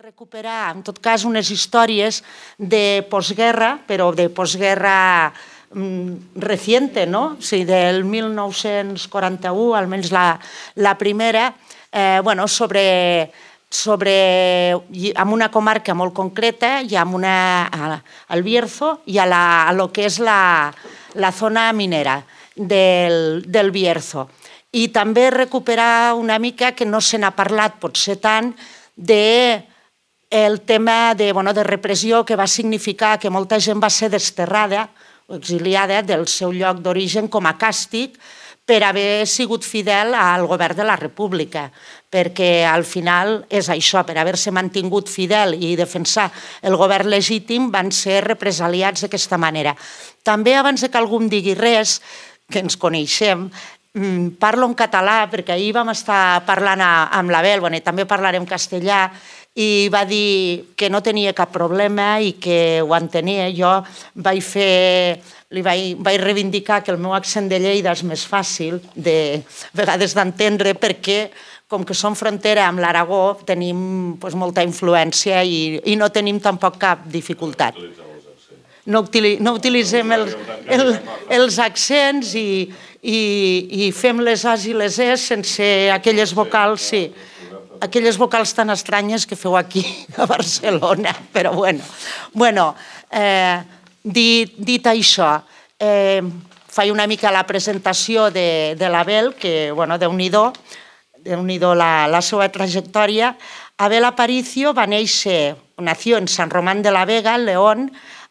recuperar, en tot cas, unes històries de postguerra, però de postguerra mm, reciente, no? O sigui, del 1941, almenys la, la primera, eh, bueno, sobre, sobre, amb una comarca molt concreta i amb una, al Bierzo i a, la, a lo que és la, la zona minera del, del Bierzo. I també recuperar una mica, que no se n'ha parlat potser tant, de el tema de, bueno, de repressió que va significar que molta gent va ser desterrada o exiliada del seu lloc d'origen com a càstig per haver sigut fidel al govern de la República, perquè al final és això, per haver-se mantingut fidel i defensar el govern legítim van ser represaliats d'aquesta manera. També, abans que algú em digui res, que ens coneixem, parlo en català perquè ahir vam estar parlant amb l'Abel, bueno, també parlarem castellà, i va dir que no tenia cap problema i que ho entenia. Jo vaig fer li vaig, vaig reivindicar que el meu accent de Lleida és més fàcil de vegades d'entendre perquè com que som frontera amb l'Aragó tenim pues, molta influència i, i no tenim tampoc cap dificultat. No, utili, no utilitzem els, el, els accents i, i, i fem les A's i les E's sense aquelles vocals, sí aquelles vocals tan estranyes que feu aquí a Barcelona, però bueno. Bueno, eh, dit, dit això, eh, faig una mica la presentació de, de l'Abel, que, bueno, déu-n'hi-do, déu nhi déu la, la seva trajectòria. Abel Aparicio va néixer, nació en Sant Román de la Vega, León,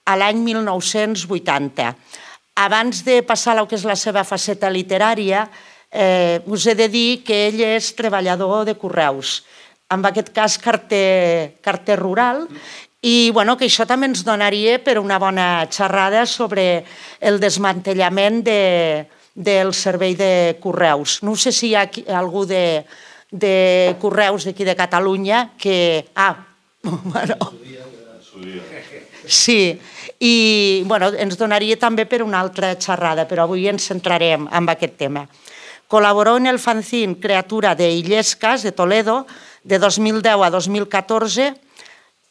l'any 1980. Abans de passar a que és la seva faceta literària, eh, us he de dir que ell és treballador de correus, en aquest cas carter, carter rural, i bueno, que això també ens donaria per una bona xerrada sobre el desmantellament de, del servei de correus. No sé si hi ha aquí, algú de, de correus d'aquí de Catalunya que... Ah, bueno... Sí, i bueno, ens donaria també per una altra xerrada, però avui ens centrarem en aquest tema. Colaboró en el fanzine Creatura de Illescas, de Toledo, de 2010 a 2014,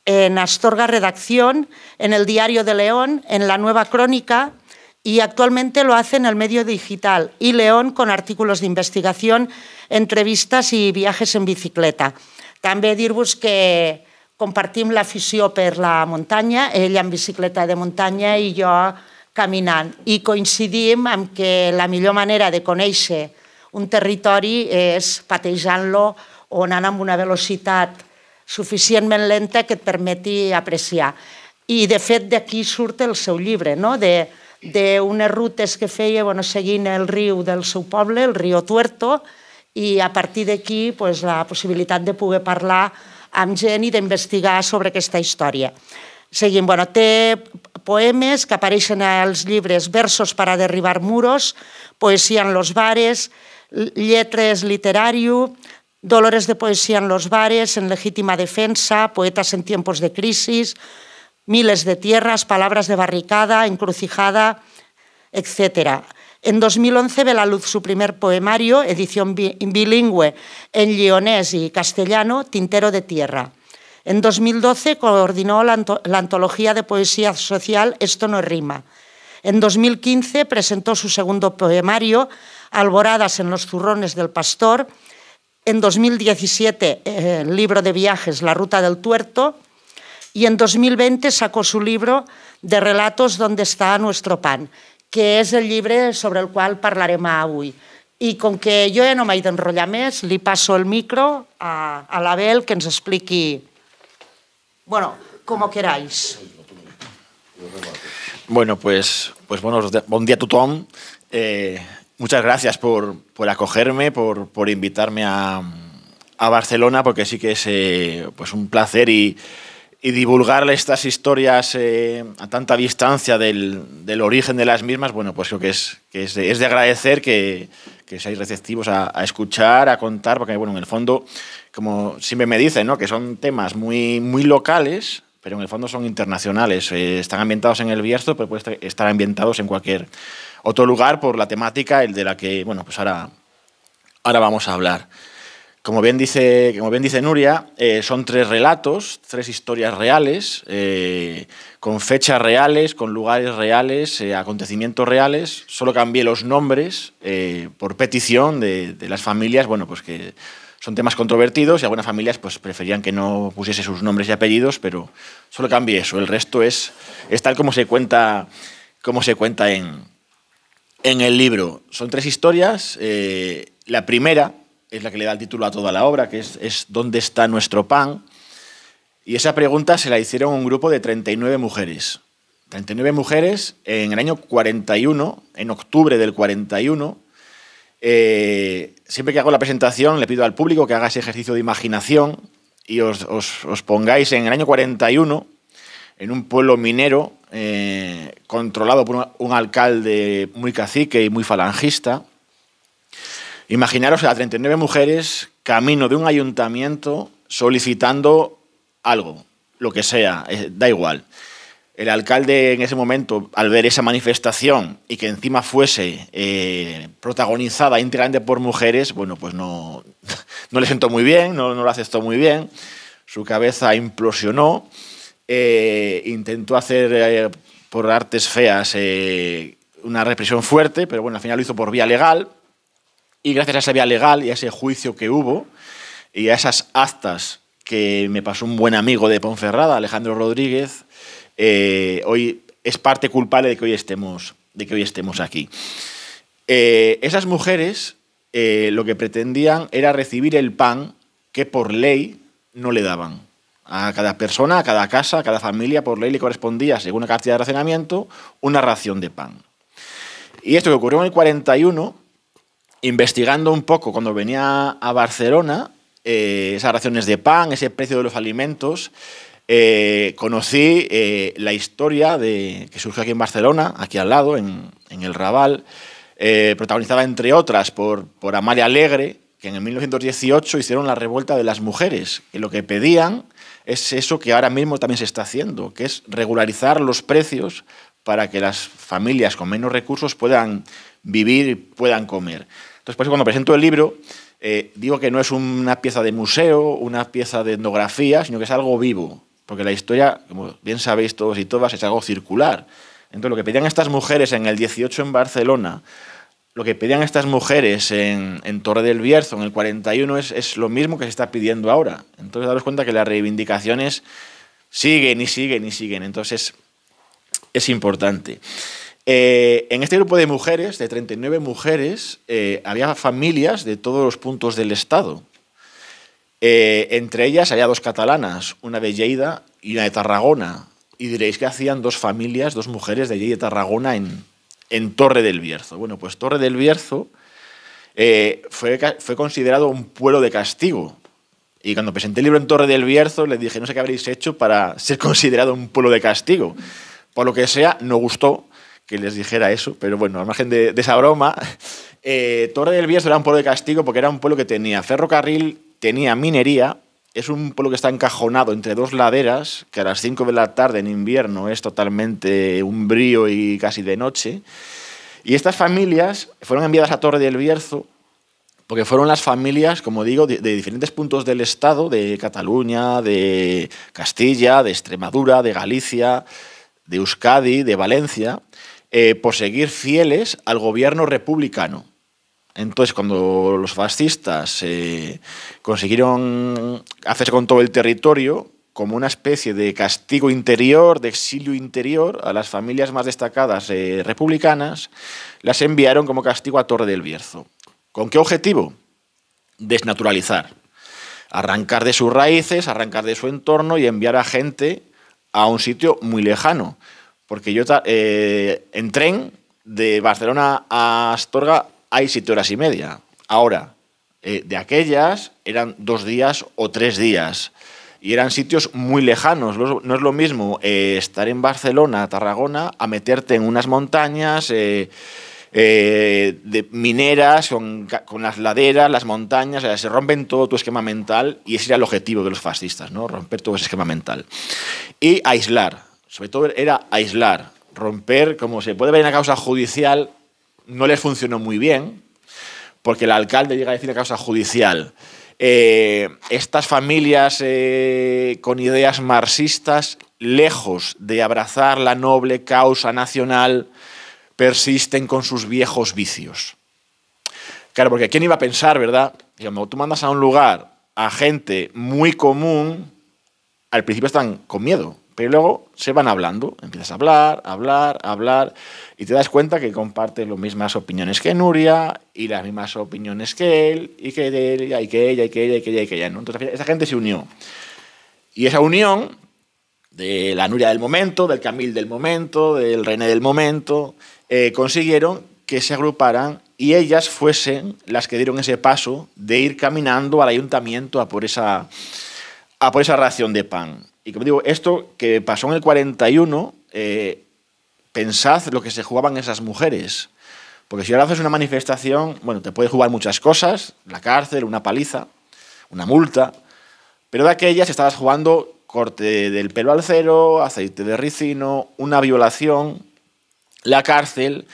en Astorga Redacción, en el Diario de León, en La Nueva Crónica y actualmente lo hace en el medio digital y León con artículos de investigación, entrevistas i viajes en bicicleta. També dir-vos que compartim l'afició per la muntanya, ell en bicicleta de muntanya i jo caminant. I coincidim amb que la millor manera de conèixer un territori és patejant-lo o anant amb una velocitat suficientment lenta que et permeti apreciar. I, de fet, d'aquí surt el seu llibre, no? de d'unes rutes que feia bueno, seguint el riu del seu poble, el riu Tuerto, i a partir d'aquí pues, la possibilitat de poder parlar amb gent i d'investigar sobre aquesta història. Seguim, bueno, poemes que apareixen als llibres Versos para derribar muros, Poesia en los bares, Lletres Literariu, Dolores de poesía en los bares, en legítima defensa, Poetas en tiempos de crisis, Miles de tierras, Palabras de barricada, Encrucijada, etc. En 2011 ve la luz su primer poemario, edición bilingüe en lionés y castellano, Tintero de Tierra. En 2012 coordinó la, antología de poesía social Esto no rima. En 2015 presentó su segundo poemario, Alboradas en los zurrones del pastor. En 2017, eh, el libro de viajes La ruta del tuerto. Y en 2020 sacó su libro de relatos Donde está nuestro pan, que és el llibre sobre el qual parlarem avui. I com que jo ja no m'he d'enrotllar més, li passo el micro a, a l'Abel que ens expliqui, bueno, como queráis. Bueno, pues, pues bueno, bon dia a tothom. Eh, muchas gracias por, acogerme, por, invitarme a, Barcelona, porque sí que es eh, pues un placer y, divulgar estas historias eh, a tanta distancia del, origen de las mismas, bueno, pues creo que es, es, de, agradecer que, que seáis receptivos a, escuchar, a contar, porque bueno, en el fondo, como siempre me dicen, ¿no? que son temas muy, muy locales, pero en el fondo son internacionales. Eh, están ambientados en el Bierzo, pero pueden estar ambientados en cualquier otro lugar por la temática, el de la que, bueno, pues ahora, ahora vamos a hablar. Como bien dice, como bien dice Nuria, eh, son tres relatos, tres historias reales, eh, con fechas reales, con lugares reales, eh, acontecimientos reales. Solo cambié los nombres por petición de, las familias, bueno, pues que son temas controvertidos y algunas familias pues, preferían que no pusiese sus nombres y apellidos, pero solo cambié eso. El resto es, es tal como se cuenta, como se cuenta en, en el libro. Son tres historias. la primera es la que le da el título a toda la obra, que es, ¿Dónde está nuestro pan? Y esa pregunta se la hicieron un grupo de 39 mujeres. 39 mujeres en el año 41, en octubre del 41. Eh, siempre que hago la presentación le pido al público que haga ese ejercicio de imaginación y os, pongáis en el año 41 en un pueblo minero eh, controlado por un alcalde muy cacique y muy falangista Imaginaros a 39 mujeres camino de un ayuntamiento solicitando algo, lo que sea, eh, da igual. El alcalde en ese momento, al ver esa manifestación y que encima fuese eh, protagonizada íntegramente por mujeres, bueno, pues no, no le sentó muy bien, no, no, lo aceptó muy bien, su cabeza implosionó, eh, intentó hacer por artes feas una represión fuerte, pero bueno, al final lo hizo por vía legal, y gracias a esa vía legal y a ese juicio que hubo y a esas actas que me pasó un buen amigo de Ponferrada, Alejandro Rodríguez, eh, hoy es parte culpable de que hoy estemos, de que hoy estemos aquí. Eh, esas mujeres eh, lo que pretendían era recibir el pan que por ley no le daban. A cada persona, a cada casa, a cada familia, por ley le correspondía, según la cantidad de racionamiento, una ración de pan. Y esto que ocurrió en el 41 investigando un poco cuando venía a Barcelona, eh, esas raciones de pan, ese precio de los alimentos, eh, conocí eh, la historia de, que surgió aquí en Barcelona, aquí al lado, en, el Raval, protagonizada entre otras por, por Amalia Alegre, que en el 1918 hicieron la revuelta de las mujeres, que lo que pedían es eso que ahora mismo también se está haciendo, que es regularizar los precios para que las familias con menos recursos puedan vivir y puedan comer. Entonces, por eso cuando presento el libro, eh, digo que no es una pieza de museo, una pieza de etnografía, sino que es algo vivo, porque la historia, como bien sabéis todos y todas, es algo circular. Entonces, lo que pedían estas mujeres en el 18 en Barcelona, lo que pedían estas mujeres en, Torre del Bierzo en el 41 es, es, lo mismo que se está pidiendo ahora. Entonces, daros cuenta que las reivindicaciones siguen y siguen y siguen. Entonces, es importante. Eh, en este grupo de mujeres, de 39 mujeres, eh, había familias de todos los puntos del Estado. Eh, entre ellas había dos catalanas, una de Lleida y una de Tarragona. Y diréis que hacían dos familias, dos mujeres de Lleida y Tarragona en, Torre del Bierzo. Bueno, pues Torre del Bierzo fue, fue considerado un pueblo de castigo. Y cuando presenté el libro en Torre del Bierzo, les dije, no sé qué habréis hecho para ser considerado un pueblo de castigo. Por lo que sea, no gustó que les dijera eso, pero bueno, al margen de, esa broma, eh, Torre del Bierzo era un pueblo de castigo porque era un pueblo que tenía ferrocarril, tenía minería, es un pueblo que está encajonado entre dos laderas, que a las 5 de la tarde en invierno es totalmente umbrío y casi de noche. Y estas familias fueron enviadas a Torre del Bierzo porque fueron las familias, como digo, de, de, diferentes puntos del Estado, de Cataluña, de Castilla, de Extremadura, de Galicia, de Euskadi, de Valencia, eh, por seguir fieles al gobierno republicano. Entonces, cuando los fascistas eh, consiguieron hacerse con todo el territorio, como una especie de castigo interior, de exilio interior, a las familias más destacadas eh, republicanas, las enviaron como castigo a Torre del Bierzo. ¿Con qué objetivo? Desnaturalizar, arrancar de sus raíces, arrancar de su entorno y enviar a gente a un sitio muy lejano, porque yo eh, en tren de Barcelona a Astorga hay siete horas y media. Ahora, eh, de aquellas eran dos días o tres días. Y eran sitios muy lejanos. No es lo mismo eh, estar en Barcelona, Tarragona, a meterte en unas montañas de mineras, con, las laderas, las montañas. se rompen todo tu esquema mental y ese era el objetivo de los fascistas, ¿no? romper todo ese esquema mental. Y aislar sobre todo era aislar, romper, como se puede ver en la causa judicial, no les funcionó muy bien, porque el alcalde llega a decir la causa judicial, eh, estas familias eh, con ideas marxistas, lejos de abrazar la noble causa nacional, persisten con sus viejos vicios. Claro, porque ¿quién iba a pensar, verdad? Digamos, tú mandas a un lugar a gente muy común, al principio están con miedo, pero luego se van hablando, empiezas a hablar, hablar, hablar, y te das cuenta que comparte las mismas opiniones que Nuria, y las mismas opiniones que él, y que ella, y que ella, y que ella, y que ella, y que ella. Entonces esa gente se unió. Y esa unión de la Nuria del momento, del Camil del momento, del René del momento, eh, consiguieron que se agruparan y ellas fuesen las que dieron ese paso de ir caminando al ayuntamiento a por esa, a por esa ración de pan. Y como digo, esto que pasó en el 41, eh, pensad lo que se jugaban esas mujeres. Porque si ahora haces una manifestación, bueno, te puede jugar muchas cosas, la cárcel, una paliza, una multa, pero de aquellas estabas jugando corte del pelo al cero, aceite de ricino, una violación, la cárcel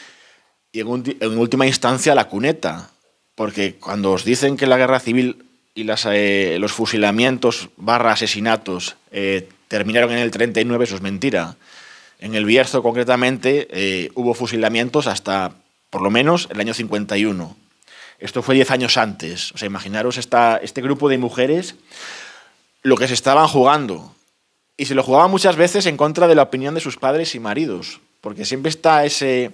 y en, última instancia la cuneta. Porque cuando os dicen que la guerra civil y eh, los fusilamientos barra asesinatos eh, terminaron en el 39, eso es mentira. En el Bierzo, concretamente, eh, hubo fusilamientos hasta, por lo menos, el año 51. Esto fue diez años antes. O sea, imaginaros este grupo de mujeres lo que se estaban jugando. Y se lo jugaban muchas veces en contra de la opinión de sus padres y maridos. Porque siempre está ese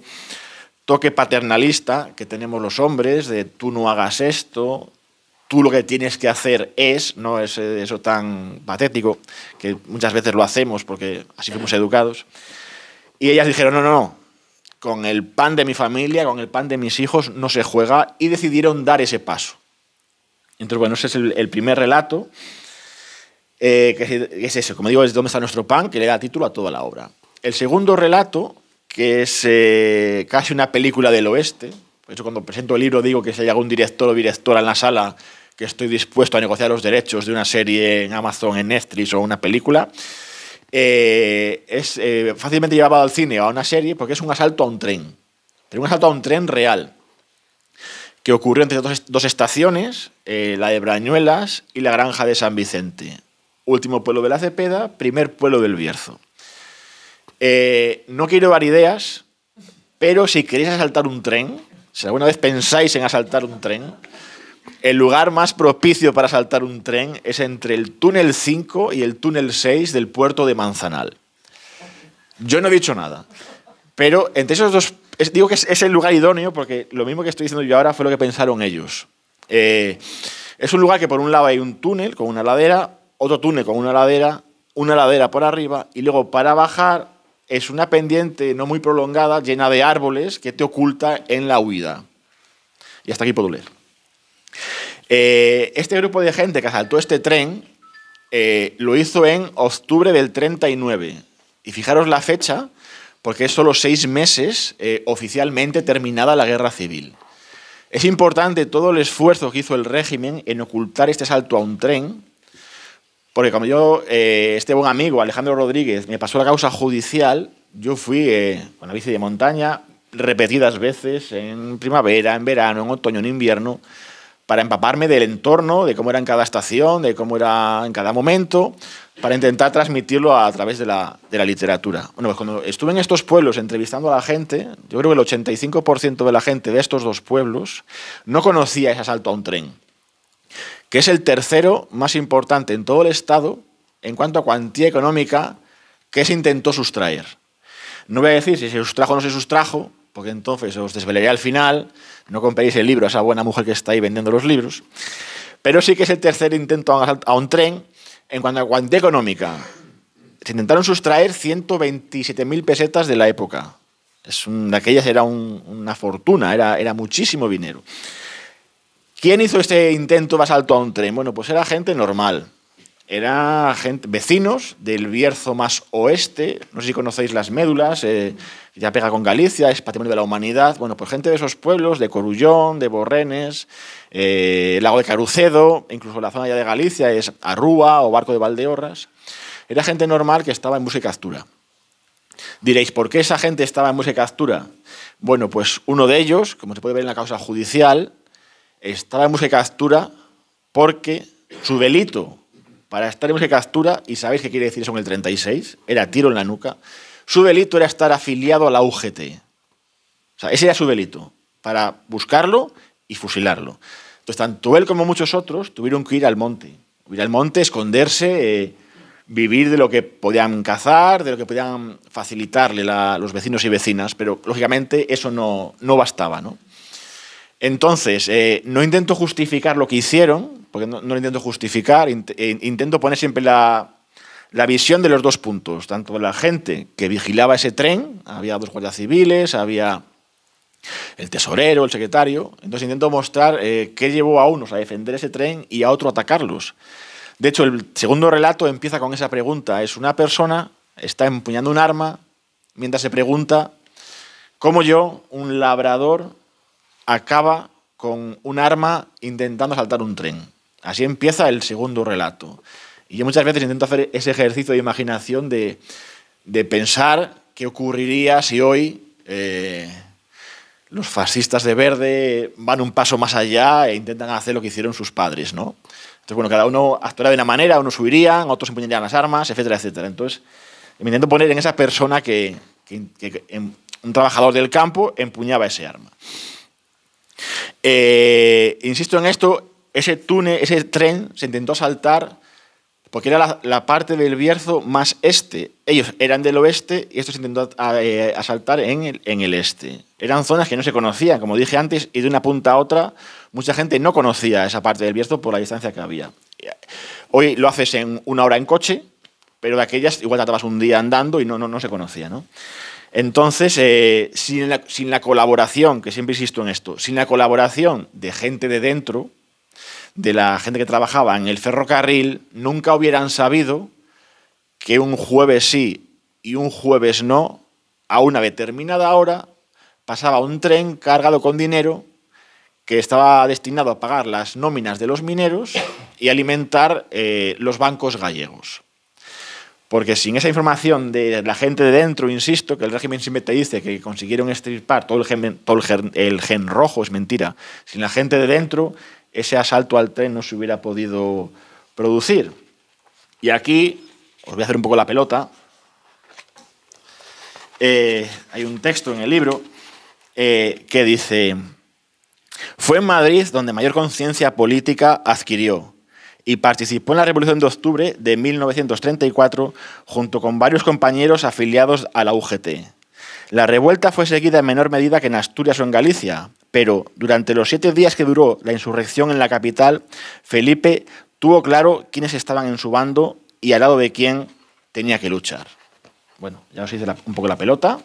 toque paternalista que tenemos los hombres de tú no hagas esto, tú lo que tienes que hacer es, no es eh, eso tan patético, que muchas veces lo hacemos porque así fuimos educados. Y ellas dijeron, no, no, no, con el pan de mi familia, con el pan de mis hijos no se juega y decidieron dar ese paso. Entonces, bueno, ese es el, primer relato, eh, que es eso, como digo, es dónde está nuestro pan, que le da título a toda la obra. El segundo relato, que es eh, casi una película del oeste, por eso cuando presento el libro digo que si hay algún director o directora en la sala que estoy dispuesto a negociar los derechos de una serie en Amazon, en Netflix o una película, eh, es eh, fácilmente llevado al cine o a una serie porque es un asalto a un tren. Pero un asalto a un tren real, que ocurrió entre dos, estaciones, eh, la de Brañuelas y la granja de San Vicente. Último pueblo de la Cepeda, primer pueblo del Bierzo. no quiero dar ideas, pero si queréis asaltar un tren, si alguna vez pensáis en asaltar un tren, el lugar más propicio para saltar un tren es entre el túnel 5 y el túnel 6 del puerto de Manzanal. Yo no he dicho nada, pero entre esos dos, digo que es, el lugar idóneo porque lo mismo que estoy diciendo yo ahora fue lo que pensaron ellos. Eh, es un lugar que por un lado hay un túnel con una ladera, otro túnel con una ladera, una ladera por arriba y luego para bajar es una pendiente no muy prolongada llena de árboles que te oculta en la huida. Y hasta aquí puedo leer. Eh, este grupo de gente que asaltó este tren eh, lo hizo en octubre del 39. Y fijaros la fecha, porque es solo seis meses eh, oficialmente terminada la guerra civil. Es importante todo el esfuerzo que hizo el régimen en ocultar este asalto a un tren, porque como yo, este buen amigo Alejandro Rodríguez me pasó la causa judicial, yo fui con la bici de montaña repetidas veces, en primavera, en verano, en otoño, en invierno, para empaparme del entorno, de cómo era en cada estación, de cómo era en cada momento, para intentar transmitirlo a, través de la, literatura. Bueno, pues cuando estuve en estos pueblos entrevistando a la gente, yo creo que el 85% de la gente de estos dos pueblos no conocía ese asalto a un tren, que es el tercero más importante en todo el Estado en cuanto a cuantía económica que se intentó sustraer. No voy a decir si se sustrajo o no se sustrajo, porque entonces os desvelaré al final, no compréis el libro a esa buena mujer que está ahí vendiendo los libros, pero sí que es el tercer intento a un tren en cuanto a cuantía económica. Se intentaron sustraer 127.000 pesetas de la época. Es de aquellas era una fortuna, era, era muchísimo dinero. ¿Quién hizo este intento de asalto a un tren? Bueno, pues era gente normal, era gente, vecinos del Bierzo más oeste, no sé si conocéis las médulas, eh, ya pega con Galicia, es patrimonio de la humanidad, bueno, pues gente de esos pueblos, de Corullón, de Borrenes, eh, el lago de Carucedo, incluso la zona ya de Galicia es Arrúa o Barco de Valdeorras, era gente normal que estaba en busca y captura. Diréis, ¿por qué esa gente estaba en busca y captura? Bueno, pues uno de ellos, como se puede ver en la causa judicial, estaba en busca y captura porque su delito para estar en que captura, y sabéis qué quiere decir eso en el 36, era tiro en la nuca, su delito era estar afiliado a la UGT. O sea, ese era su delito, para buscarlo y fusilarlo. Entonces, tanto él como muchos otros tuvieron que ir al monte. Ir al monte, esconderse, eh, vivir de lo que podían cazar, de lo que podían facilitarle los vecinos y vecinas, pero lógicamente eso no, no bastaba. ¿no? Entonces, eh, no intento justificar lo que hicieron, porque no, lo intento justificar, eh, intento poner siempre la, la, visión de los dos puntos, tanto de la gente que vigilaba ese tren, había dos guardias civiles, había el tesorero, el secretario, entonces intento mostrar eh, qué llevó a unos a defender ese tren y a otro a atacarlos. De hecho, el segundo relato empieza con esa pregunta. Es una persona, está empuñando un arma, mientras se pregunta cómo yo, un labrador, acaba con un arma intentando saltar un tren. Así empieza el segundo relato. Y yo muchas veces intento hacer ese ejercicio de imaginación de, pensar qué ocurriría si hoy eh, los fascistas de verde van un paso más allá e intentan hacer lo que hicieron sus padres, ¿no? Entonces, bueno, cada uno actuaría de una manera, unos subirían, otros empuñarían las armas, etcétera, etcétera. Entonces, me intento poner en esa persona que, un trabajador del campo empuñaba ese arma. Eh, insisto en esto, ese túnel, ese tren se intentó saltar porque era la, parte del Bierzo más este. Ellos eran del oeste y esto se intentó eh, asaltar en el, en el este. Eran zonas que no se conocían, como dije antes, y de una punta a otra mucha gente no conocía esa parte del Bierzo por la distancia que había. Hoy lo haces en una hora en coche, pero de aquellas igual tratabas un día andando y no, no, no se conocía. ¿no? Entonces, eh, sin, la, colaboración, que siempre insisto en esto, sin la colaboración de gente de dentro, de la gente que trabajaba en el ferrocarril, nunca hubieran sabido que un jueves sí y un jueves no, a una determinada hora, pasaba un tren cargado con dinero que estaba destinado a pagar las nóminas de los mineros y alimentar eh, los bancos gallegos. Porque sin esa información de la gente de dentro, insisto, que el régimen siempre te dice que consiguieron extirpar todo el gen, todo el gen rojo, es mentira. Sin la gente de dentro, ese asalto al tren no se hubiera podido producir. Y aquí os voy a hacer un poco la pelota. Eh, hay un texto en el libro eh, que dice, fue en Madrid donde mayor conciencia política adquirió y participó en la Revolución de Octubre de 1934 junto con varios compañeros afiliados a la UGT. La revuelta fue seguida en menor medida que en Asturias o en Galicia, pero durante los siete días que duró la insurrección en la capital, Felipe tuvo claro quiénes estaban en su bando y al lado de quién tenía que luchar. Bueno, ya os hice un poco la pelota.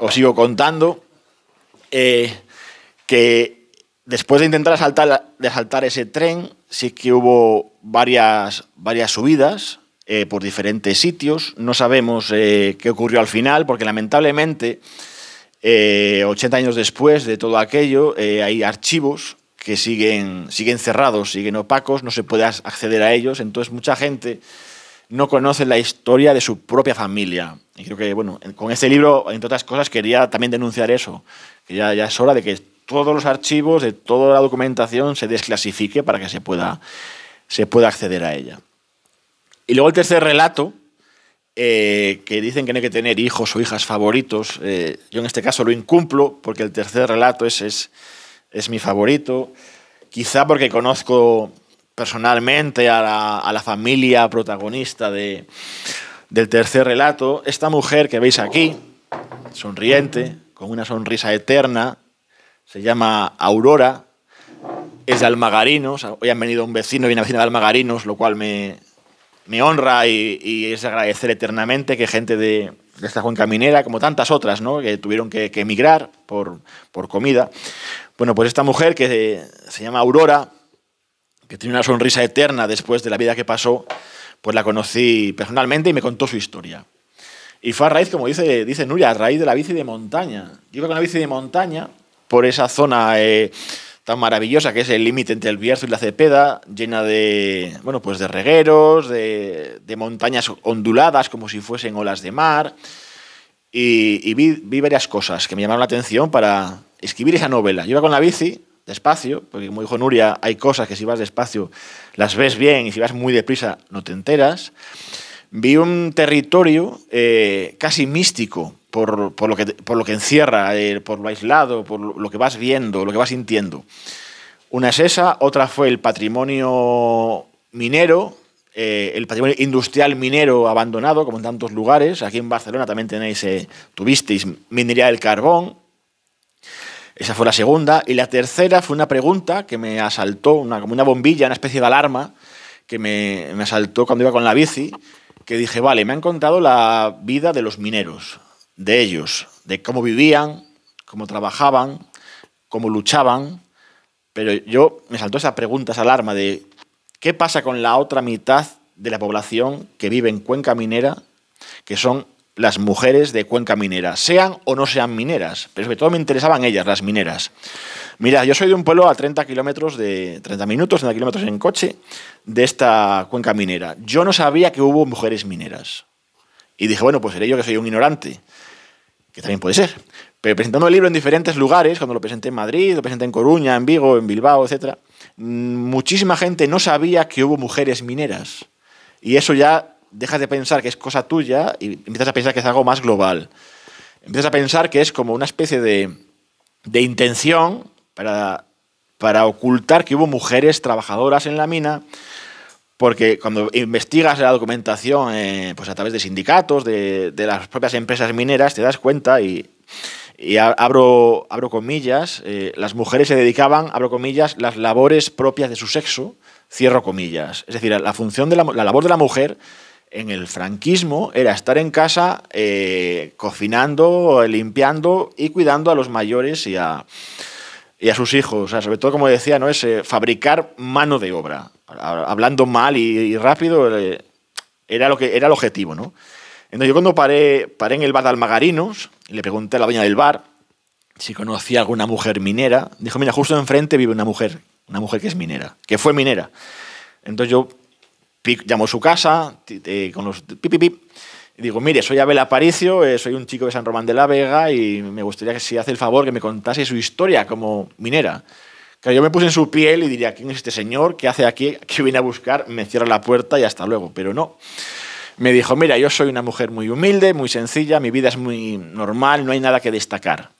Os sigo contando eh, que después de intentar asaltar, ese tren, sí que hubo varias, subidas eh, por diferentes sitios. No sabemos eh, qué ocurrió al final, porque lamentablemente 80 eh, años después de todo aquello, eh, hay archivos que siguen, cerrados, siguen opacos, no se puede acceder a ellos, entonces mucha gente no conoce la historia de su propia familia. Y creo que, bueno, con este libro, entre otras cosas, quería también denunciar eso, que ya es hora de que todos los archivos, de toda la documentación se desclasifique para que se pueda, se pueda acceder a ella. Y luego el tercer relato, eh, que dicen que no hay que tener hijos o hijas favoritos. Eh, yo en este caso lo incumplo porque el tercer relato es, es, es mi favorito. Quizá porque conozco personalmente a la, a la familia protagonista de, del tercer relato. Esta mujer que veis aquí, sonriente, con una sonrisa eterna, se llama Aurora, es de Almagarinos. Hoy han venido un vecino y una vecina de Almagarinos, lo cual me, me honra y, es agradecer eternamente que gente de, esta cuenca minera, como tantas otras, ¿no? que tuvieron que, emigrar por, por, comida. Bueno, pues esta mujer que se llama Aurora, que tiene una sonrisa eterna después de la vida que pasó, pues la conocí personalmente y me contó su historia. Y fue a raíz, como dice, dice Nuria, a raíz de la bici de montaña. Yo iba con la bici de montaña por esa zona... Eh, tan maravillosa que es el límite entre el Bierzo y la Cepeda, llena de, bueno, pues de regueros, de, montañas onduladas como si fuesen olas de mar. Y, vi, varias cosas que me llamaron la atención para escribir esa novela. Yo iba con la bici despacio, porque como dijo Nuria, hay cosas que si vas despacio las ves bien y si vas muy deprisa no te enteras. Vi un territorio eh, casi místico por, lo que, por, lo que, encierra, eh, por lo aislado, por lo que vas viendo, lo que vas sintiendo. Una es esa, otra fue el patrimonio minero, eh, el patrimonio industrial minero abandonado, como en tantos lugares. Aquí en Barcelona también tenéis, tuvisteis minería del carbón, esa fue la segunda. Y la tercera fue una pregunta que me asaltó, una, como una bombilla, una especie de alarma, que me, me asaltó cuando iba con la bici, que dije, vale, me han contado la vida de los mineros, de ellos, de cómo vivían, cómo trabajaban, cómo luchaban, pero yo me saltó esa pregunta, esa alarma de qué pasa con la otra mitad de la población que vive en cuenca minera, que son las mujeres de Cuenca Minera, sean o no sean mineras, pero sobre todo me interesaban ellas, las mineras. Mira, yo soy de un pueblo a 30 kilómetros de 30 minutos, 30 kilómetros en coche de esta cuenca minera. Yo no sabía que hubo mujeres mineras. Y dije, bueno, pues seré yo que soy un ignorante, que también puede ser. Pero presentando el libro en diferentes lugares, cuando lo presenté en Madrid, lo presenté en Coruña, en Vigo, en Bilbao, etc., mm, muchísima gente no sabía que hubo mujeres mineras. Y eso ya dejas de pensar que es cosa tuya y empiezas a pensar que es algo más global. Empiezas a pensar que es como una especie de, de intención para, para ocultar que hubo mujeres trabajadoras en la mina, porque cuando investigas la documentación eh, pues a través de sindicatos, de, de, las propias empresas mineras, te das cuenta y, y abro, abro comillas, eh, las mujeres se dedicaban, abro comillas, las labores propias de su sexo, cierro comillas. Es decir, la función de la, la labor de la mujer en el franquismo era estar en casa eh, cocinando, limpiando y cuidando a los mayores y a, y a sus hijos. sobre todo, como decía, ¿no? es eh, fabricar mano de obra. Hablando mal y, rápido, eh, era, lo que, era el objetivo. ¿no? Entonces, yo cuando paré, paré en el bar de Almagarinos, le pregunté a la dueña del bar si conocía alguna mujer minera, dijo, mira, justo enfrente vive una mujer, una mujer que es minera, que fue minera. Entonces yo llamo a su casa con los pip, pip, y digo, mire, soy Abel Aparicio, eh, soy un chico de San Román de la Vega y me gustaría que si hace el favor que me contase su historia como minera. Yo me puse en su piel y diría, ¿quién es este señor? ¿Qué hace aquí? ¿Qué viene a buscar? Me cierra la puerta y hasta luego. Pero no. Me dijo, mira, yo soy una mujer muy humilde, muy sencilla, mi vida es muy normal, no hay nada que destacar.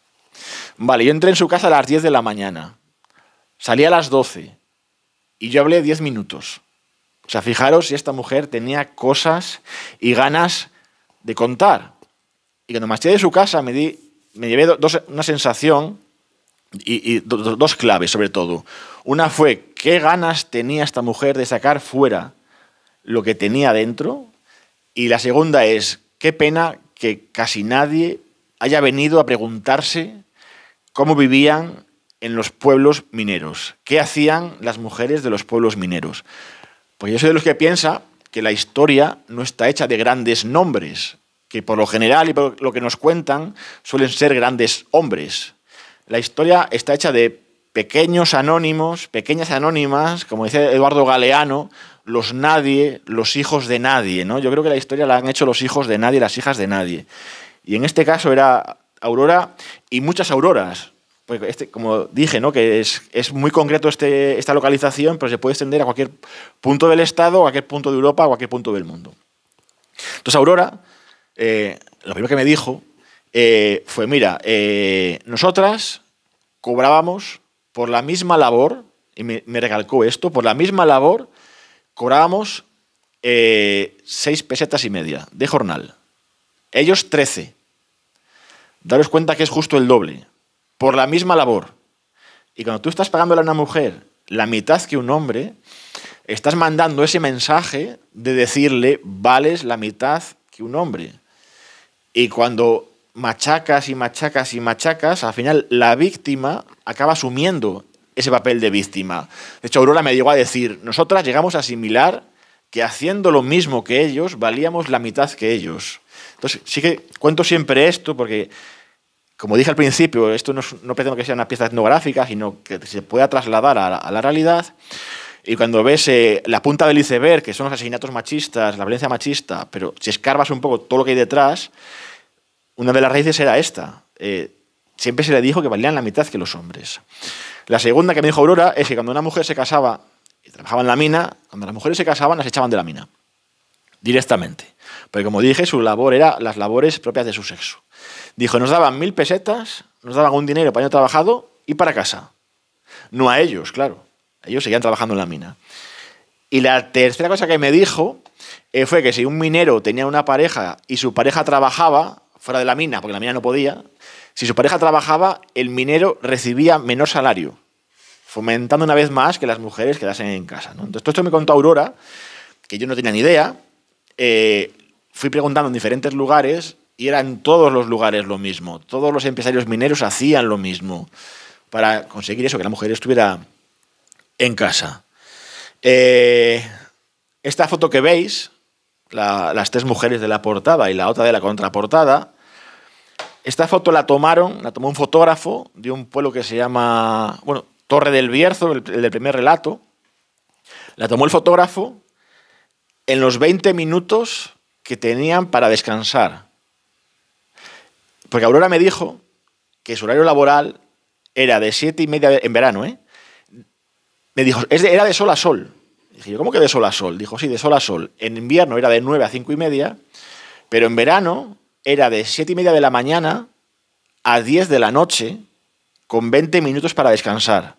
Vale, yo entré en su casa a las 10 de la mañana. Salí a las 12 y yo hablé 10 minutos. O sea, fijaros si esta mujer tenía cosas y ganas de contar. Y cuando marché de su casa me, di, me llevé una sensación y, dos claves sobre todo. Una fue qué ganas tenía esta mujer de sacar fuera lo que tenía dentro. Y la segunda es qué pena que casi nadie haya venido a preguntarse cómo vivían en los pueblos mineros, qué hacían las mujeres de los pueblos mineros. Pues yo soy de los que piensa que la historia no está hecha de grandes nombres, que por lo general y por lo que nos cuentan suelen ser grandes hombres. La historia está hecha de pequeños anónimos, pequeñas anónimas, como dice Eduardo Galeano, los nadie, los hijos de nadie. ¿no? Yo creo que la historia la han hecho los hijos de nadie, las hijas de nadie. Y en este caso era Aurora y muchas auroras, pues este, como dije, ¿no? que es, es muy concreto este, esta localización, pero se puede extender a cualquier punto del Estado, a cualquier punto de Europa, a cualquier punto del mundo. Entonces Aurora, eh, lo primero que me dijo eh, fue, mira, eh, nosotras cobrábamos por la misma labor, y me, me, recalcó esto, por la misma labor cobrábamos seis pesetas y media de jornal. Ellos trece. Daros cuenta que es justo el doble por la misma labor. Y cuando tú estás pagándole a una mujer la mitad que un hombre, estás mandando ese mensaje de decirle, vales la mitad que un hombre. Y cuando machacas y machacas y machacas, al final la víctima acaba asumiendo ese papel de víctima. De hecho, Aurora me llegó a decir, nosotras llegamos a asimilar que haciendo lo mismo que ellos, valíamos la mitad que ellos. Entonces, sí que cuento siempre esto porque como dije al principio, esto no, no pretendo que sea una pieza etnográfica, sino que se pueda trasladar a la, realidad. Y cuando ves eh, la punta del iceberg, que son los asesinatos machistas, la violencia machista, pero si escarbas un poco todo lo que hay detrás, una de las raíces era esta. Eh, siempre se le dijo que valían la mitad que los hombres. La segunda que me dijo Aurora es que cuando una mujer se casaba y trabajaba en la mina, cuando las mujeres se casaban las echaban de la mina, directamente. Porque como dije, su labor era las labores propias de su sexo. Dijo, nos daban mil pesetas, nos daban un dinero para año trabajado y para casa. No a ellos, claro. Ellos seguían trabajando en la mina. Y la tercera cosa que me dijo eh, fue que si un minero tenía una pareja y su pareja trabajaba fuera de la mina, porque la mina no podía, si su pareja trabajaba, el minero recibía menor salario, fomentando una vez más que las mujeres quedasen en casa. Entonces, todo esto me contó Aurora, que yo no tenía ni idea. Eh, fui preguntando en diferentes lugares y era en todos los lugares lo mismo. Todos los empresarios mineros hacían lo mismo para conseguir eso, que la mujer estuviera en casa. Eh, esta foto que veis, las tres mujeres de la portada y la otra de la contraportada, esta foto la tomaron, la tomó un fotógrafo de un pueblo que se llama, bueno, Torre del Bierzo, el, el del primer relato. La tomó el fotógrafo en los 20 minutos que tenían para descansar. Porque Aurora me dijo que su horario laboral era de siete y media en verano, ¿eh? Me dijo, era de sol a sol. Dije ¿cómo que de sol a sol? Dijo, sí, de sol a sol. En invierno era de 9 a cinco y media, pero en verano era de siete y media de la mañana a 10 de la noche, con 20 minutos para descansar.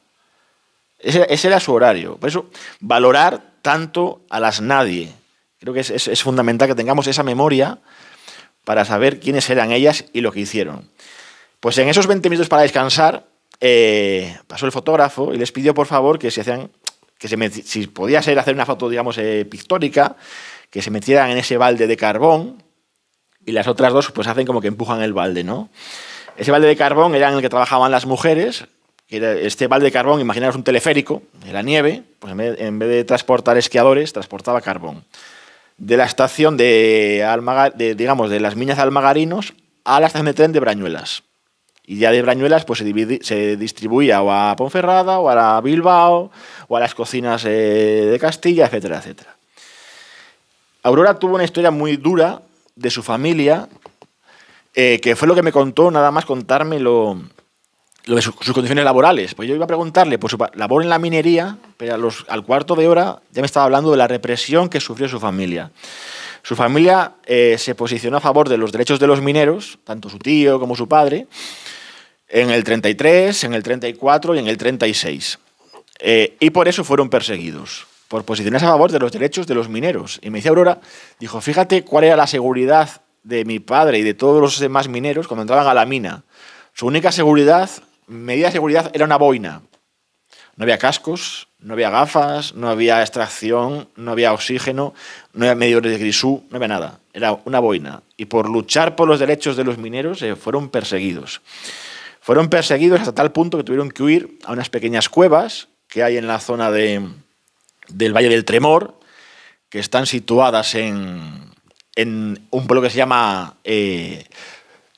Ese, era su horario. Por eso, valorar tanto a las nadie. Creo que es, es fundamental que tengamos esa memoria para saber quiénes eran ellas y lo que hicieron. Pues en esos 20 minutos para descansar, eh, pasó el fotógrafo y les pidió por favor que se hacían, que si podía ser hacer una foto, digamos, eh, pictórica, que se metieran en ese balde de carbón y las otras dos pues hacen como que empujan el balde, ¿no? Ese balde de carbón era en el que trabajaban las mujeres, este balde de carbón, imaginaos un teleférico de la nieve, pues en vez, de transportar esquiadores, transportaba carbón. De la estación de, de, digamos, de las Minas de Almagarinos a la estación de tren de Brañuelas. Y ya de Brañuelas pues, se, se distribuía o a Ponferrada, o a Bilbao, o a las cocinas eh, de Castilla, etcétera, etcétera. Aurora tuvo una historia muy dura de su familia, eh, que fue lo que me contó, nada más contarme lo, de sus condiciones laborales. Pues yo iba a preguntarle por su labor en la minería, pero al cuarto de hora ya me estaba hablando de la represión que sufrió su familia. Su familia eh, se posicionó a favor de los derechos de los mineros, tanto su tío como su padre, en el 33, en el 34 y en el 36. Eh, y por eso fueron perseguidos, por posicionarse a favor de los derechos de los mineros. Y me dice Aurora, dijo, fíjate cuál era la seguridad de mi padre y de todos los demás mineros cuando entraban a la mina. Su única seguridad, medida de seguridad, era una boina. No había cascos, no había gafas, no había extracción, no había oxígeno, no había medidores de grisú, no había nada. Era una boina. Y por luchar por los derechos de los mineros eh, fueron perseguidos. Fueron perseguidos hasta tal punto que tuvieron que huir a unas pequeñas cuevas que hay en la zona de, del Valle del Tremor, que están situadas en, en un pueblo que se llama eh,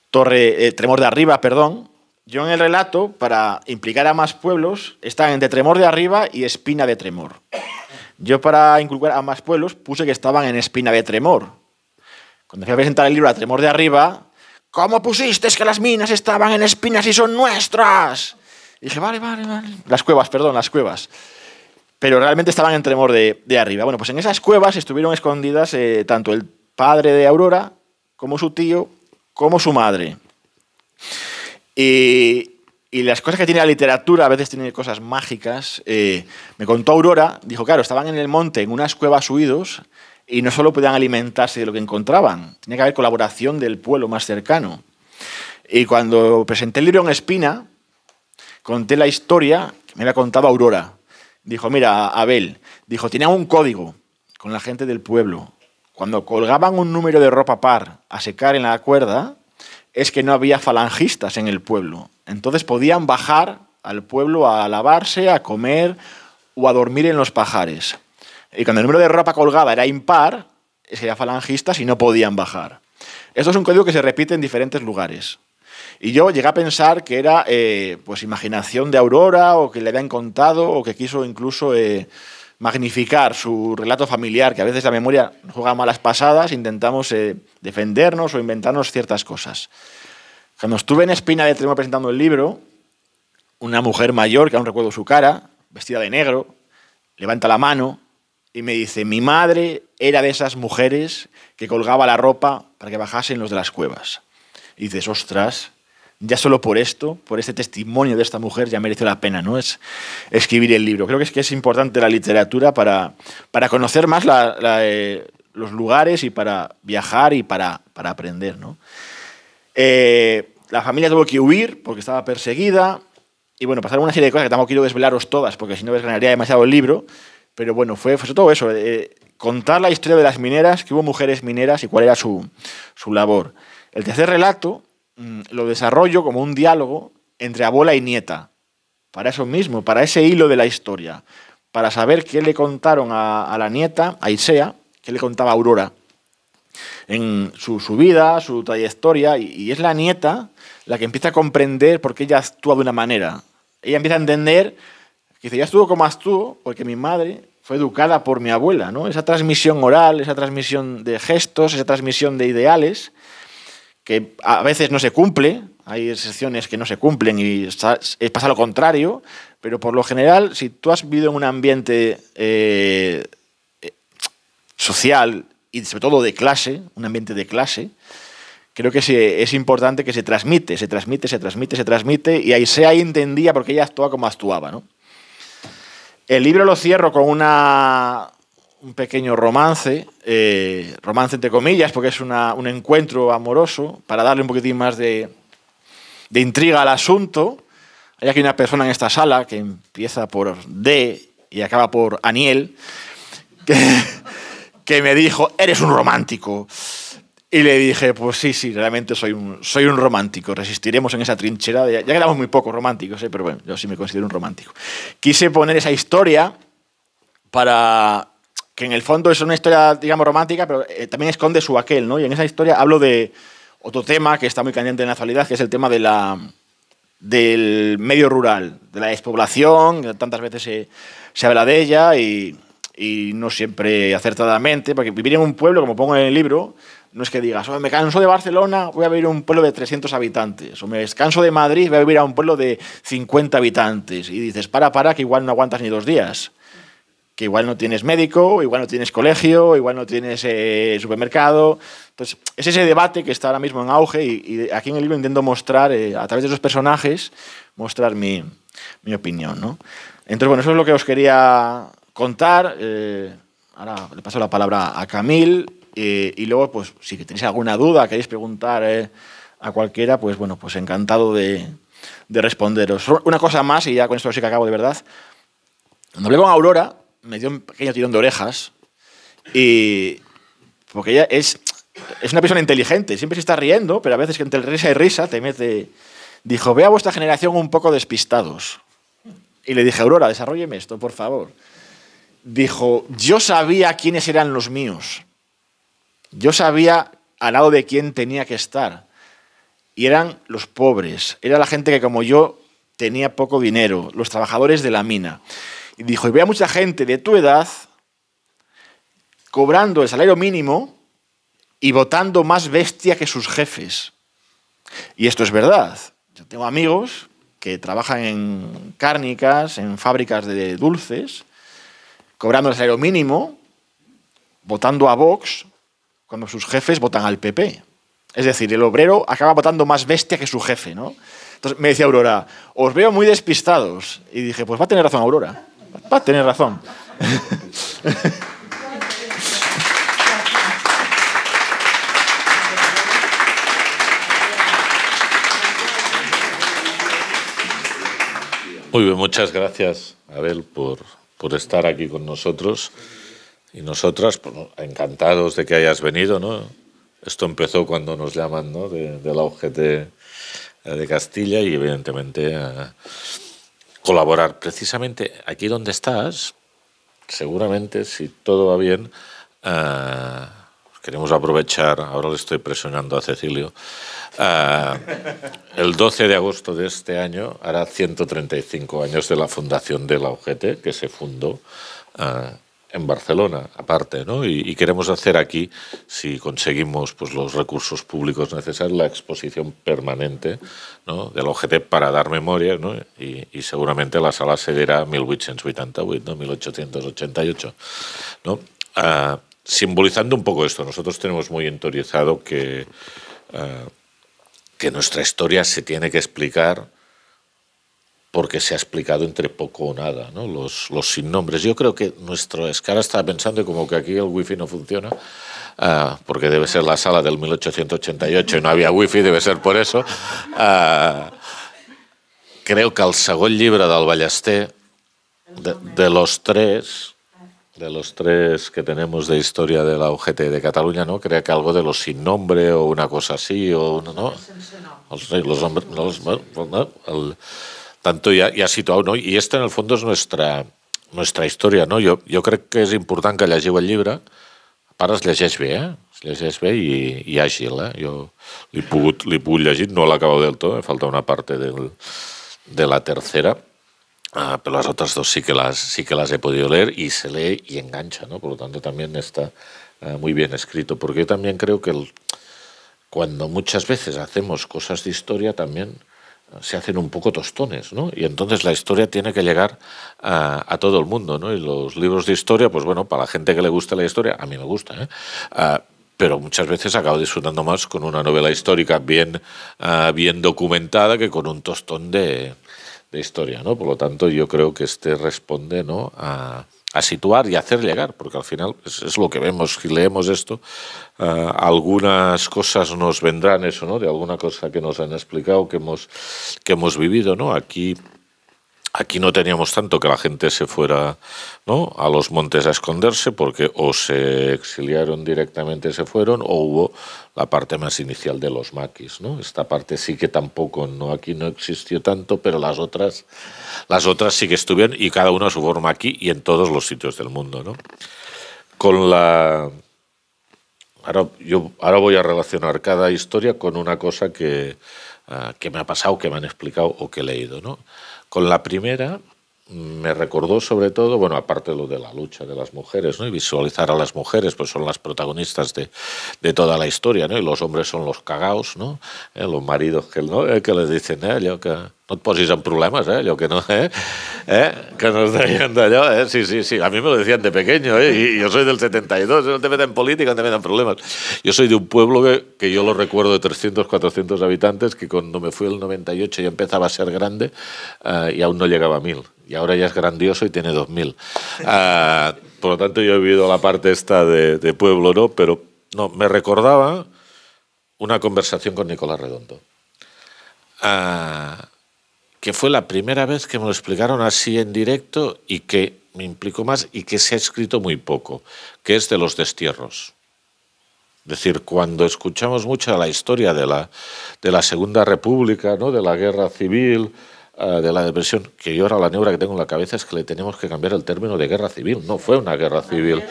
Torre eh, Tremor de Arriba, perdón. Yo en el relato, para implicar a más pueblos, están entre Tremor de Arriba y Espina de Tremor. Yo para incluir a más pueblos puse que estaban en Espina de Tremor. Cuando fui a presentar el libro a Tremor de Arriba, ¿Cómo pusiste que las minas estaban en espinas y son nuestras? Y dije, vale, vale, vale. Las cuevas, perdón, las cuevas. Pero realmente estaban en tremor de, arriba. Bueno, pues en esas cuevas estuvieron escondidas eh, tanto el padre de Aurora, como su tío, como su madre. Y, las cosas que tiene la literatura a veces tienen cosas mágicas. Eh, me contó Aurora, dijo, claro, estaban en el monte, en unas cuevas huidos, y no solo podían alimentarse de lo que encontraban, tenía que haber colaboración del pueblo más cercano. Y cuando presenté el libro en Espina, conté la historia que me había contado Aurora. Dijo, mira, Abel, dijo, tenían un código con la gente del pueblo. Cuando colgaban un número de ropa par a secar en la cuerda, es que no había falangistas en el pueblo. Entonces podían bajar al pueblo a lavarse, a comer o a dormir en los pajares. Y cuando el número de ropa colgada era impar, sería falangistas y no podían bajar. Esto es un código que se repite en diferentes lugares. Y yo llegué a pensar que era eh, pues imaginación de Aurora o que le habían contado o que quiso incluso eh, magnificar su relato familiar, que a veces la memoria juega malas pasadas, intentamos eh, defendernos o inventarnos ciertas cosas. Cuando estuve en Espina de Tremo presentando el libro, una mujer mayor, que aún recuerdo su cara, vestida de negro, levanta la mano y me dice, mi madre era de esas mujeres que colgaba la ropa para que bajasen los de las cuevas. Y dices, ostras, ya solo por esto, por este testimonio de esta mujer, ya merece la pena ¿no? es, escribir el libro. Creo que es, que es importante la literatura para, para conocer más eh, los lugares y para viajar y para, para aprender. ¿no? Eh, la familia tuvo que huir porque estaba perseguida. Y bueno, pasaron una serie de cosas que tampoco quiero desvelaros todas porque si no desgranaría demasiado el libro. Pero bueno, fue, fue todo eso. Eh, contar la historia de las mineras, que hubo mujeres mineras y cuál era su, su labor. El tercer relato Mm, lo desarrollo como un diálogo entre abuela y nieta, para eso mismo, para ese hilo de la historia, para saber qué le contaron a, la nieta, a Isea, qué le contaba Aurora en su, vida, su trayectoria, y, es la nieta la que empieza a comprender por qué ella actúa de una manera. Ella empieza a entender dice, ya estuvo como actúo porque mi madre fue educada por mi abuela, ¿no? Esa transmisión oral, esa transmisión de gestos, esa transmisión de ideales, que a veces no se cumple, hay excepciones que no se cumplen y pasa lo contrario, pero por lo general, si tú has vivido en un ambiente eh, eh, social y sobre todo de clase, un ambiente de clase, creo que es importante que se transmite, se transmite, se transmite, se transmite, y ahí se entendía porque ella actuaba como actuaba. ¿no? El libro lo cierro con una, un pequeño romance, eh, romance entre comillas, porque es un encuentro amoroso, para darle un poquitín más de, intriga al asunto. Hay aquí una persona en esta sala que empieza por D y acaba por Aniel, que, me dijo, eres un romántico. Y le dije, pues sí, sí, realmente soy un, soy un romántico. Resistiremos en esa trinchera. De, ya quedamos muy pocos románticos, ¿eh? pero bueno, yo sí me considero un romántico. Quise poner esa historia para que en el fondo es una historia, digamos, romántica, pero eh, también esconde su aquel, ¿no? Y en esa historia hablo de otro tema que está muy caliente en la actualidad, que es el tema de la, del medio rural, de la despoblación, tantas veces se, se habla de ella y, y, no siempre acertadamente, porque vivir en un pueblo, como pongo en el libro, no es que digas, me canso de Barcelona, voy a vivir en un pueblo de 300 habitantes, o me canso de Madrid, voy a vivir a un pueblo de 50 habitantes, y dices, para, para, que igual no aguantas ni dos días que igual no tienes médico, igual no tienes colegio, igual no tienes eh, supermercado. Entonces, es ese debate que está ahora mismo en auge y, aquí en el libro intento mostrar, eh, a través de esos personajes, mostrar mi, mi opinión. ¿no? Entonces, bueno, eso es lo que os quería contar. Eh, ahora le paso la palabra a Camil y luego, pues, si tenéis alguna duda, queréis preguntar a cualquiera, pues bueno, pues encantado de, de responderos. Una cosa más, y ya con esto sí que acabo de verdad. Cuando hablé con Aurora, me dio un pequeño tirón de orejas. Y. Porque ella es, es una persona inteligente, siempre se está riendo, pero a veces que entre risa y risa te mete. Dijo: Ve a vuestra generación un poco despistados. Y le dije: Aurora, desarrolleme esto, por favor. Dijo: Yo sabía quiénes eran los míos. Yo sabía al lado de quién tenía que estar. Y eran los pobres. Era la gente que, como yo, tenía poco dinero, los trabajadores de la mina. Y dijo, y veo a mucha gente de tu edad cobrando el salario mínimo y votando más bestia que sus jefes. Y esto es verdad. Yo tengo amigos que trabajan en cárnicas, en fábricas de dulces, cobrando el salario mínimo, votando a Vox, cuando sus jefes votan al PP. Es decir, el obrero acaba votando más bestia que su jefe, ¿no? Entonces me decía Aurora, os veo muy despistados. Y dije, pues va a tener razón Aurora. Va a tener razón. Muy bien, muchas gracias, Abel, por, por estar aquí con nosotros. Y nosotras, pues, encantados de que hayas venido, ¿no? Esto empezó cuando nos llaman, ¿no? De, la UGT de Castilla y evidentemente colaborar. Precisamente aquí donde estás, seguramente, si todo va bien, eh, queremos aprovechar, ahora le estoy presionando a Cecilio, eh, el 12 de agosto de este año hará 135 años de la fundación de la UGT, que se fundó eh, en Barcelona, aparte, ¿no? Y, queremos hacer aquí, si conseguimos pues, los recursos públicos necesarios, la exposición permanente ¿no? del OGT para dar memoria, ¿no? Y, seguramente la sala se dirá 1888, ¿no? 1888, ¿no? Ah, simbolizando un poco esto, nosotros tenemos muy interiorizado que, ah, que nuestra historia se tiene que explicar porque se ha explicado entre poco o nada, ¿no? los, los sin nombres. Yo creo que nuestro Escara estaba pensando como que aquí el wifi no funciona, uh, porque debe ser la sala del 1888 y no había wifi, debe ser por eso. Uh, creo que el segon llibre del Ballester, de, de los tres, de los tres que tenemos de historia de la UGT de Cataluña, ¿no? Creo que algo de los sin nombre o una cosa así, o no. Els, los, hombres, los, no, el, tanto ja, ja situat, no? I esta en el fons és nuestra, nuestra història, no? Jo, jo crec que és important que llegiu el llibre, a part es llegeix bé, eh? Es llegeix bé i, i àgil, eh? Jo l'he pogut, pogut llegir, no l'acabo del tot, me falta una part del, de la tercera, uh, pero las otras dos sí que las, sí que las he podido leer y se lee y engancha, ¿no? Por lo tanto también está uh, muy bien escrito, porque yo también creo que el, cuando muchas veces hacemos cosas de historia también se hacen un poco tostones, ¿no? Y entonces la historia tiene que llegar a, todo el mundo, ¿no? Y los libros de historia, pues bueno, para la gente que le gusta la historia, a mí me gusta, ¿eh? Ah, pero muchas veces acabo disfrutando más con una novela histórica bien, ah, bien documentada que con un tostón de, de, historia, ¿no? Por lo tanto, yo creo que este responde, ¿no? A, a situar y hacer llegar, porque al final es, lo que vemos, si leemos esto, eh, algunas cosas nos vendrán eso, ¿no? De alguna cosa que nos han explicado, que hemos, que hemos vivido, ¿no? Aquí Aquí no teníamos tanto que la gente se fuera ¿no? a los montes a esconderse porque o se exiliaron directamente, se fueron, o hubo la parte más inicial de los maquis. ¿no? Esta parte sí que tampoco, no aquí no existió tanto, pero las otras, las otras sí que estuvieron y cada una a su forma aquí y en todos los sitios del mundo. ¿no? Con la... Ahora, yo, ahora voy a relacionar cada historia con una cosa que, uh, que me ha pasado, que me han explicado o que he leído. ¿no? Con la primera me recordó sobre todo, bueno, aparte de lo de la lucha de las mujeres, ¿no? Y visualizar a las mujeres, pues son las protagonistas de, de toda la historia, ¿no? Y los hombres son los cagaos, ¿no? Eh, los maridos que, ¿no? Eh, que les dicen, eh, yo que no et posis en problemes, eh, allò que no, eh, eh, que nos deien d'allò, eh, sí, sí, sí, a mí me lo decían de pequeño, eh, y yo soy del 72, no te meten en política, no te meten problemas. Yo soy de un pueblo que, que yo lo recuerdo de 300, 400 habitantes, que cuando me fui el 98 ya empezaba a ser grande uh, y aún no llegaba a 1000. Y ahora ya es grandioso y tiene 2000. Uh, ah, por lo tanto, yo he vivido la parte esta de, pueblo, ¿no? Pero no, me recordaba una conversación con Nicolás Redondo. Uh, que fue la primera vez que me lo explicaron así en directo y que me implicó más y que se ha escrito muy poco, que es de los destierros. Es decir, cuando escuchamos mucho la historia de la, de la Segunda República, ¿no? de la guerra civil, de la depresión, que yo ahora la neura que tengo en la cabeza es que le tenemos que cambiar el término de guerra civil. No fue una guerra civil.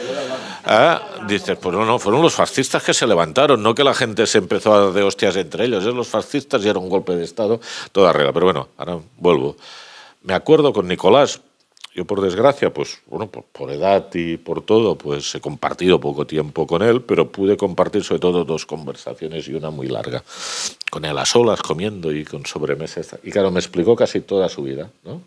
Ah, dices, pues no, no, fueron los fascistas que se levantaron, no que la gente se empezó a dar de hostias entre ellos, es los fascistas y era un golpe de Estado, toda regla. Pero bueno, ahora vuelvo. Me acuerdo con Nicolás, yo por desgracia, pues bueno, por, por, edad y por todo, pues he compartido poco tiempo con él, pero pude compartir sobre todo dos conversaciones y una muy larga. Con él a solas, comiendo y con sobremesas. Y claro, me explicó casi toda su vida, ¿no?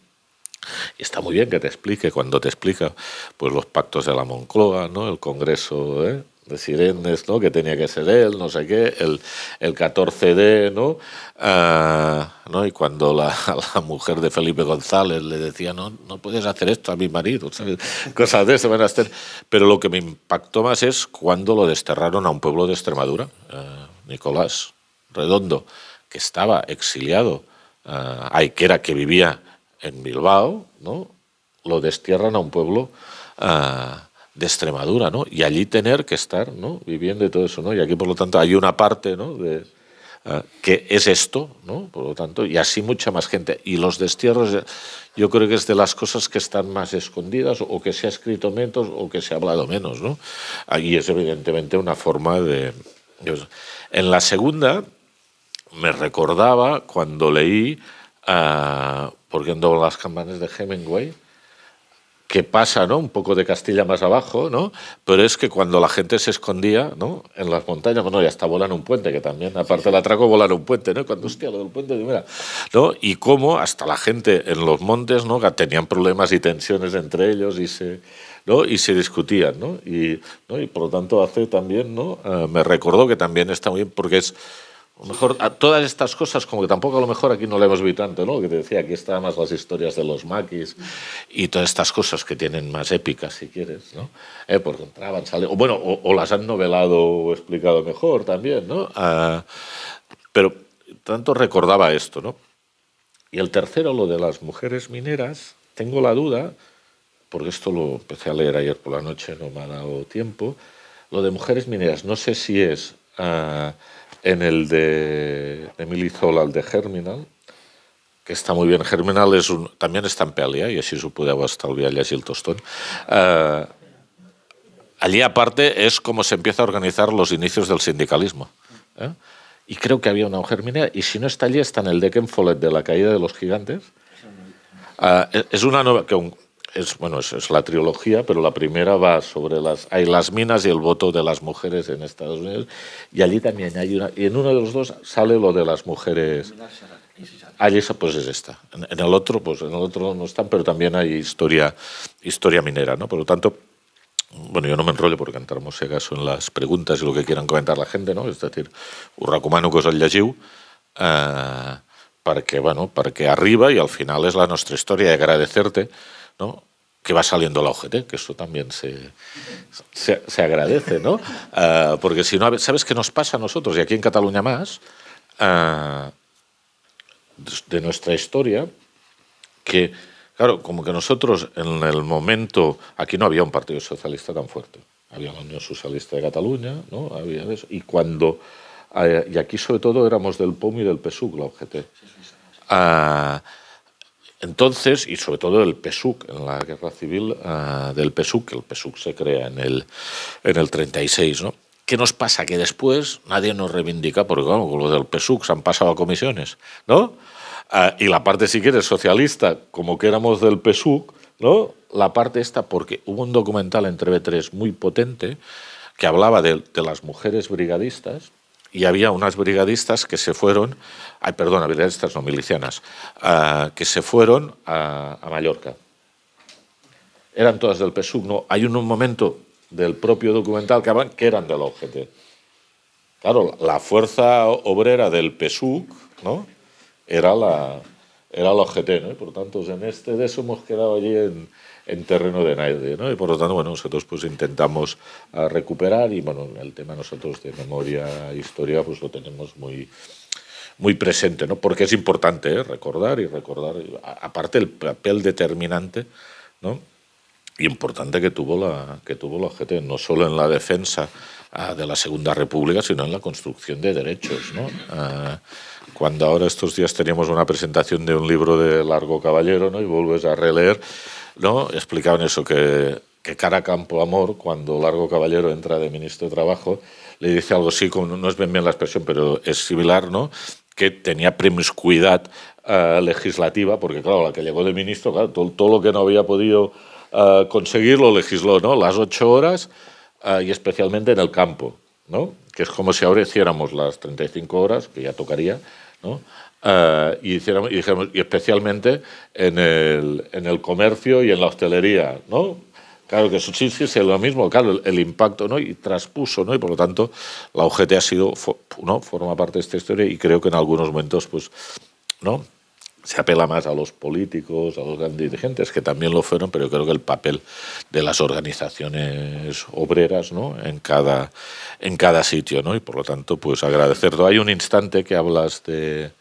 Y está muy bien que te explique, cuando te explica pues los pactos de la Moncloa, ¿no? el Congreso ¿eh? De Sirenes, ¿no? que tenía que ser él, no sé qué, el, el 14D, ¿no? Ah, ¿no? Y cuando la, la, mujer de Felipe González le decía, no, no puedes hacer esto a mi marido, ¿sabes? cosas de eso van a hacer. Pero lo que me impactó más es cuando lo desterraron a un pueblo de Extremadura, uh, Nicolás Redondo, que estaba exiliado, uh, ay, que era que vivía en Bilbao, ¿no? lo destierran a un pueblo uh, de Extremadura, ¿no? Y allí tener que estar, ¿no? Viviendo y todo eso, ¿no? Y aquí, por lo tanto, hay una parte, ¿no? De, uh, que es esto, ¿no? Por lo tanto, y así mucha más gente. Y los destierros, yo creo que es de las cosas que están más escondidas o que se ha escrito menos o que se ha hablado menos, ¿no? Allí es evidentemente una forma de... En la segunda me recordaba cuando leí... Uh, porque andó las campanas de Hemingway, que pasa, ¿no? Un poco de Castilla más abajo, ¿no? Pero es que cuando la gente se escondía, ¿no? En las montañas, bueno, ya está volando un puente, que también, aparte del atraco, volar un puente, ¿no? Cuando, hostia, lo del puente, mira, ¿no? Y cómo hasta la gente en los montes, ¿no? Tenían problemas y tensiones entre ellos y se, ¿no? Y se discutían, ¿no? y por lo tanto hace también, ¿no? Eh, me recordó que también está muy bien porque es a lo mejor todas estas cosas, como que tampoco a lo mejor aquí no le hemos visto tanto, ¿no? Que te decía, aquí están más las historias de los maquis y todas estas cosas que tienen más épicas, si quieres, ¿no? Eh, porque entraban, salen, o bueno, o, las han novelado o explicado mejor también, ¿no? Ah, pero tanto recordaba esto, ¿no? Y el tercero, lo de las mujeres mineras, tengo la duda, porque esto lo empecé a leer ayer por la noche, no me ha dado tiempo, lo de mujeres mineras, no sé si es... Ah, en el de Emily Zola, el de Germinal, que está muy bien. Germinal es un, también está en Pelia, y así se podeu estalviar el tostón. Uh, allí, aparte, es como se empieza a organizar los inicios del sindicalismo. ¿eh? Y creo que había una mujer minera, y si no está allí, está en el Decken Follet de la caída de los gigantes. Es una nueva, que es, bueno, es, la trilogía, pero la primera va sobre las, hay las minas y el voto de las mujeres en Estados Unidos. Y allí también hay una, y en uno de los dos sale lo de las mujeres. Allí pues es esta. En, el otro, pues en el otro no están, pero también hay historia, historia minera, ¿no? Por lo tanto, bueno, yo no me enrollo porque entramos, si acaso, en las preguntas y lo que quieran comentar la gente, ¿no? Es decir, us recomano que us el llegiu, eh, perquè, bueno, perquè arriba i al final és la nostra història i agradecer-te ¿no? que va saliendo la OGT, que eso también se, se, se agradece, ¿no? Uh, porque si no, ¿sabes qué nos pasa a nosotros? Y aquí en Cataluña más, uh, de nuestra historia, que, claro, como que nosotros en el momento, aquí no había un partido socialista tan fuerte, había la Unión Socialista de Cataluña, ¿no? Había eso, y cuando, uh, y aquí sobre todo éramos del POM y del PSUC, la OGT. Entonces, y sobre todo el PSUC, en la guerra civil uh, del PSUC, el PSUC se crea en el, en el 36, ¿no? ¿Qué nos pasa? Que después nadie nos reivindica, porque bueno, con lo del PSUC se han pasado a comisiones, ¿no? Uh, y la parte, si quieres, socialista, como que éramos del PSUC, ¿no? La parte esta, porque hubo un documental en TV3 muy potente que hablaba de las mujeres brigadistas, y había unas brigadistas que se fueron, ay, perdona, brigadistas no, milicianas, uh, que se fueron a, a, Mallorca. Eran todas del PSUC, no, hay un, un momento del propio documental que hablan que eran del OGT. Claro, la fuerza obrera del PSUC, ¿no? Era la, era la OGT, ¿no? Y por tanto, en este de eso hemos quedado allí en, en terreno de nadie, ¿no? Y por lo tanto, bueno, nosotros pues intentamos uh, recuperar y, bueno, el tema nosotros de memoria e historia pues lo tenemos muy, muy presente, ¿no? Porque es importante ¿eh? recordar y recordar, aparte el papel determinante, ¿no? Y importante que tuvo la, que tuvo la OGT, no solo en la defensa uh, de la Segunda República, sino en la construcción de derechos, ¿no? Uh, cuando ahora estos días teníamos una presentación de un libro de Largo Caballero, ¿no? Y vuelves a releer ¿no? explicaban eso, que, que cara campo amor, cuando Largo Caballero entra de ministro de Trabajo, le dice algo así, como, no es bien, bien la expresión, pero es similar, ¿no? que tenía promiscuidad uh, legislativa, porque claro, la que llegó de ministro, claro, todo, lo que no había podido uh, conseguir lo legisló, ¿no? Las ocho horas uh, y especialmente en el campo, ¿no? Que es como si ahora hiciéramos las 35 horas, que ya tocaría, ¿no? Uh, y, hiciéramos, y, dijéramos, y, especialmente en el, en el, comercio y en la hostelería, ¿no? Claro que sí es lo mismo, claro, el, el, impacto, ¿no? Y traspuso, ¿no? Y por lo tanto, la UGT ha sido, ¿no? Forma parte de esta historia y creo que en algunos momentos, pues, ¿no? se apela más a los políticos, a los grandes dirigentes, que también lo fueron, pero creo que el papel de las organizaciones obreras ¿no? en, cada, en cada sitio, ¿no? y por lo tanto, pues agradecerlo. Hay un instante que hablas de,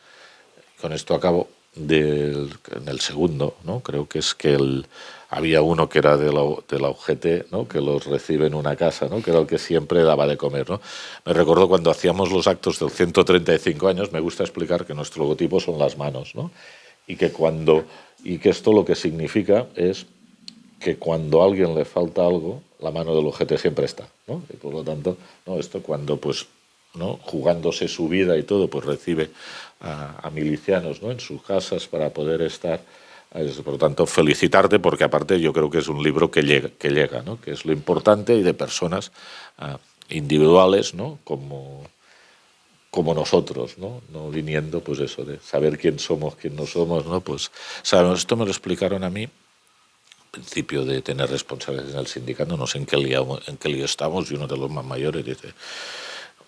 con esto acabo, del, en el segundo, ¿no? creo que es que el, había uno que era de la, de la UGT, ¿no? que los recibe en una casa, ¿no? que era el que siempre daba de comer. ¿no? Me recuerdo cuando hacíamos los actos del 135 años, me gusta explicar que nuestro logotipo son las manos, ¿no? y, que cuando, y que esto lo que significa es que cuando a alguien le falta algo, la mano del UGT siempre está. ¿no? Y por lo tanto, ¿no? esto cuando pues ¿no? jugándose su vida y todo, pues recibe a, a milicianos ¿no? en sus casas para poder estar Por lo tanto, felicitarte porque aparte yo creo que es un libro que llega, que, llega, ¿no? que es lo importante y de personas uh, individuales ¿no? como, como nosotros, ¿no? no viniendo pues eso de saber quién somos, quién no somos, ¿no? pues sabemos, esto me lo explicaron a mí principio de tener responsabilidades en el sindicato, no sé en qué lío, en qué lío estamos, y uno de los más mayores dice,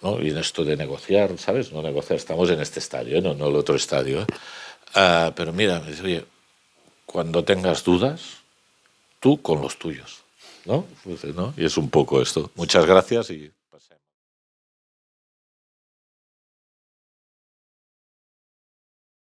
¿no? y en esto de negociar, ¿sabes? No negociar, estamos en este estadio, no, no el otro estadio. ¿eh? Uh, pero mira, me dice, oye, cuando tengas dudas, tú con los tuyos. ¿no? Pues, ¿no? Y es un poco esto. Muchas gracias y